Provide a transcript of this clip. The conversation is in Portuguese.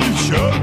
shining.